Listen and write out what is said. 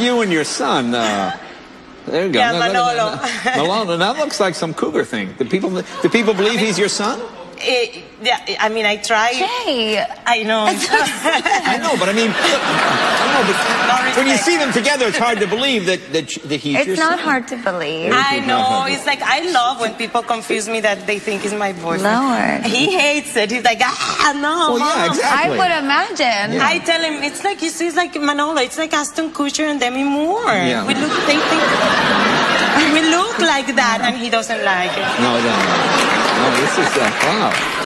you and your son. Uh, there you go. Yeah, No, no, no, Manolo. no. Manolo. That looks like some cougar thing. Do people do people believe he's your son? Eh, yeah, I mean, I try. Hey, I know. I know, but I mean, I know, but when you see them together, it's hard to believe that that, that he's your it's not son. hard to believe. I know. It's like I love when people confuse me that they think he's my boyfriend. Lord. He hates it. He's like, ah, no, Well, yeah, exactly. I would imagine. Yeah. I tell him it's like you see, it's like Manolo. It's like Ashton Kutcher and Demi Moore. Yeah. We look, they think we look like that, and he doesn't like it. No, no, no. No, this is uh, wow.